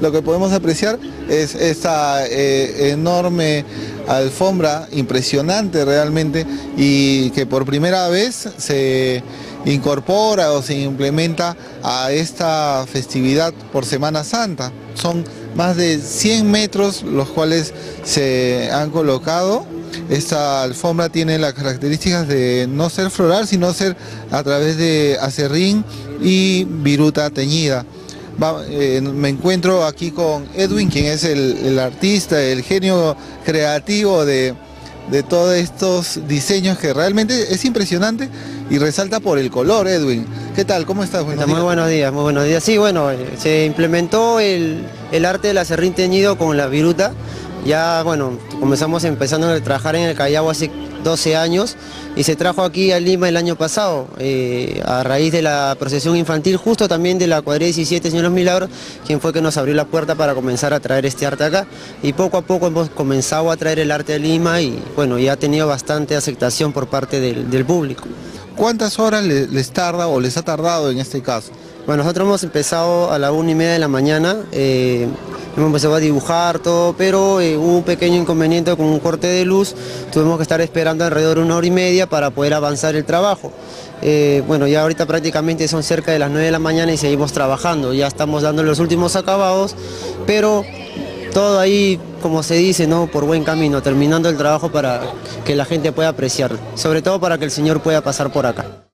Lo que podemos apreciar es esta eh, enorme alfombra, impresionante realmente, y que por primera vez se incorpora o se implementa a esta festividad por Semana Santa. Son más de 100 metros los cuales se han colocado. Esta alfombra tiene las características de no ser floral, sino ser a través de acerrín y viruta teñida. Eh, me encuentro aquí con Edwin, quien es el, artista, el genio creativo de, todos estos diseños que realmente es impresionante y resalta por el color, Edwin. ¿Qué tal? ¿Cómo estás? Buenos muy buenos días, muy buenos días. Sí, bueno, eh, se implementó el, el arte del acerrín teñido con la viruta. Ya, bueno, comenzamos empezando a trabajar en el Callao hace 12 años y se trajo aquí a Lima el año pasado eh, a raíz de la procesión infantil, justo también de la cuadrilla 17 Señor Los Milagros, quien fue que nos abrió la puerta para comenzar a traer este arte acá y poco a poco hemos comenzado a traer el arte a Lima y bueno, ya ha tenido bastante aceptación por parte del, público. ¿Cuántas horas les tarda o les ha tardado en este caso? Bueno, nosotros hemos empezado a la una y media de la mañana, eh, hemos empezado a dibujar todo, pero eh, hubo un pequeño inconveniente con un corte de luz, tuvimos que estar esperando alrededor de una hora y media para poder avanzar el trabajo. Eh, bueno, ya ahorita prácticamente son cerca de las 9 de la mañana y seguimos trabajando, ya estamos dando los últimos acabados, pero todo ahí, como se dice, ¿no? por buen camino, terminando el trabajo para que la gente pueda apreciar, sobre todo para que el Señor pueda pasar por acá.